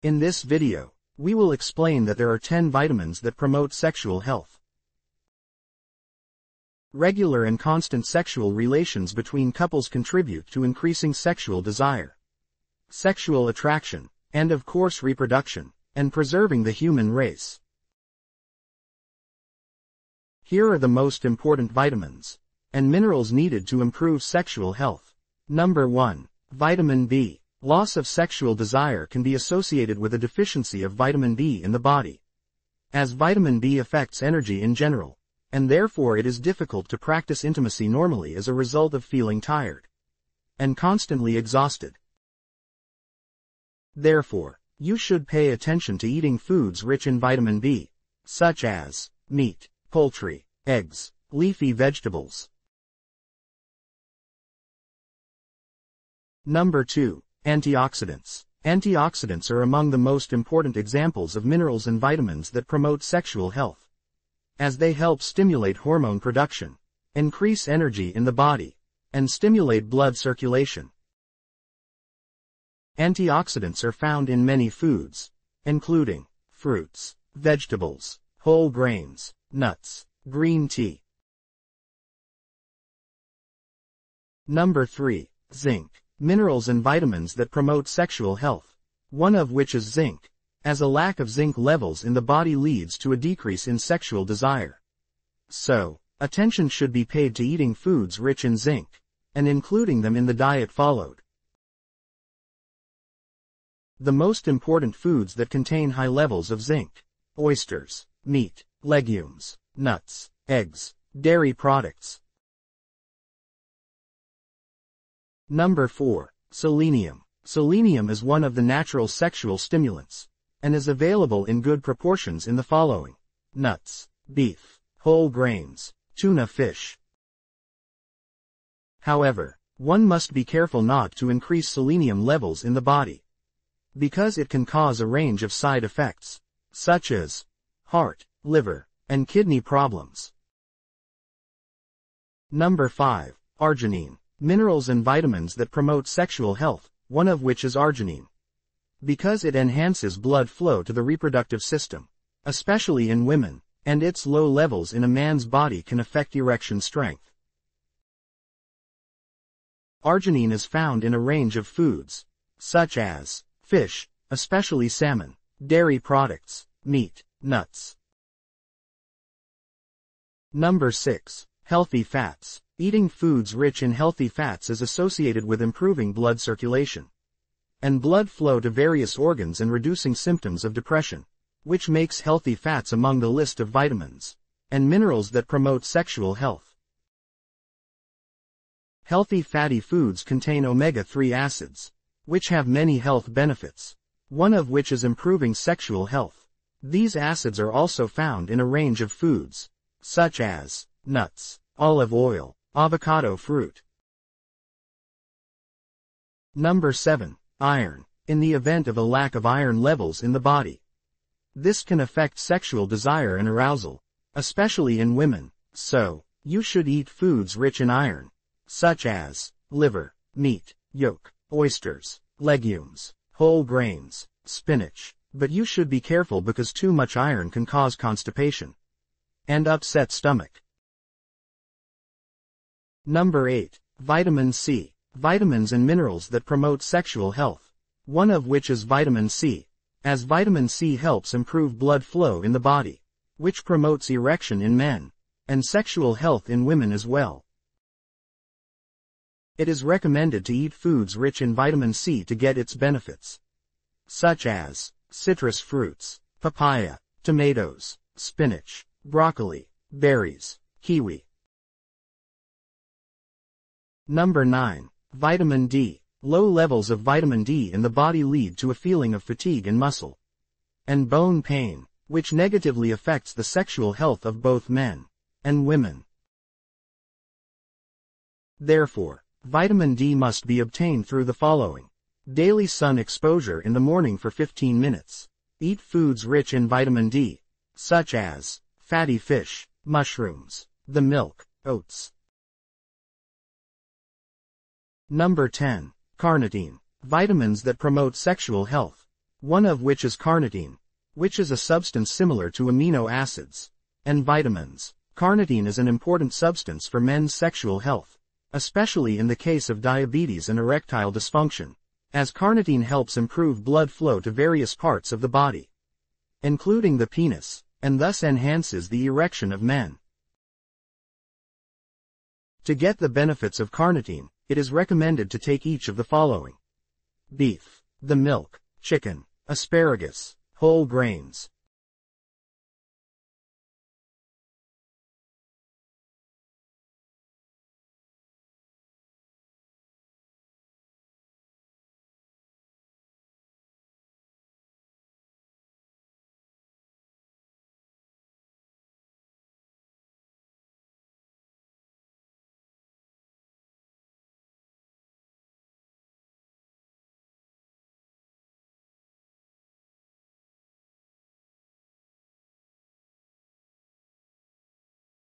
In this video, we will explain that there are 10 vitamins that promote sexual health. Regular and constant sexual relations between couples contribute to increasing sexual desire, sexual attraction, and of course reproduction, and preserving the human race. Here are the most important vitamins and minerals needed to improve sexual health. Number 1. Vitamin B. Loss of sexual desire can be associated with a deficiency of vitamin B in the body. As vitamin B affects energy in general, and therefore it is difficult to practice intimacy normally as a result of feeling tired and constantly exhausted. Therefore, you should pay attention to eating foods rich in vitamin B, such as meat, poultry, eggs, leafy vegetables. Number 2. Antioxidants. Antioxidants are among the most important examples of minerals and vitamins that promote sexual health. As they help stimulate hormone production, increase energy in the body, and stimulate blood circulation. Antioxidants are found in many foods, including fruits, vegetables, whole grains, nuts, green tea. Number 3. Zinc minerals and vitamins that promote sexual health, one of which is zinc, as a lack of zinc levels in the body leads to a decrease in sexual desire. So, attention should be paid to eating foods rich in zinc, and including them in the diet followed. The most important foods that contain high levels of zinc. Oysters, meat, legumes, nuts, eggs, dairy products, Number 4. Selenium. Selenium is one of the natural sexual stimulants, and is available in good proportions in the following. Nuts, beef, whole grains, tuna fish. However, one must be careful not to increase selenium levels in the body, because it can cause a range of side effects, such as heart, liver, and kidney problems. Number 5. Arginine minerals and vitamins that promote sexual health, one of which is arginine. Because it enhances blood flow to the reproductive system, especially in women, and its low levels in a man's body can affect erection strength. Arginine is found in a range of foods, such as fish, especially salmon, dairy products, meat, nuts. Number 6. Healthy fats. Eating foods rich in healthy fats is associated with improving blood circulation and blood flow to various organs and reducing symptoms of depression, which makes healthy fats among the list of vitamins and minerals that promote sexual health. Healthy fatty foods contain omega-3 acids, which have many health benefits, one of which is improving sexual health. These acids are also found in a range of foods, such as nuts, olive oil, Avocado fruit. Number 7. Iron. In the event of a lack of iron levels in the body. This can affect sexual desire and arousal, especially in women, so, you should eat foods rich in iron, such as liver, meat, yolk, oysters, legumes, whole grains, spinach, but you should be careful because too much iron can cause constipation and upset stomach. Number 8. Vitamin C. Vitamins and minerals that promote sexual health. One of which is vitamin C, as vitamin C helps improve blood flow in the body, which promotes erection in men, and sexual health in women as well. It is recommended to eat foods rich in vitamin C to get its benefits, such as citrus fruits, papaya, tomatoes, spinach, broccoli, berries, kiwi, Number 9. Vitamin D. Low levels of vitamin D in the body lead to a feeling of fatigue in muscle and bone pain, which negatively affects the sexual health of both men and women. Therefore, vitamin D must be obtained through the following. Daily sun exposure in the morning for 15 minutes. Eat foods rich in vitamin D, such as fatty fish, mushrooms, the milk, oats, Number 10. Carnitine. Vitamins that promote sexual health. one of which is carnitine, which is a substance similar to amino acids, and vitamins. Carnitine is an important substance for men's sexual health, especially in the case of diabetes and erectile dysfunction, as carnitine helps improve blood flow to various parts of the body, including the penis, and thus enhances the erection of men. To get the benefits of carnitine, it is recommended to take each of the following. Beef, the milk, chicken, asparagus, whole grains,